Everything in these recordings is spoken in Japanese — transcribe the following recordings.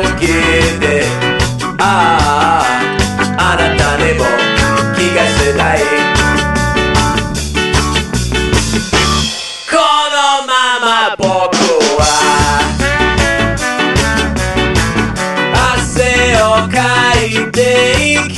であああなたでも気がせない。このまま僕は汗をかいて生き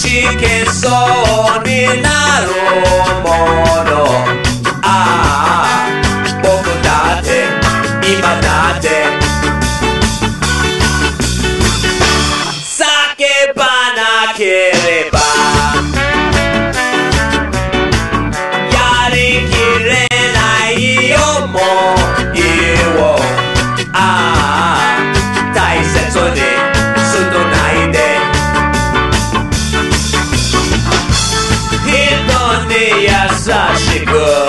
chicken son in mono ah boccotate mi patate sake panake good.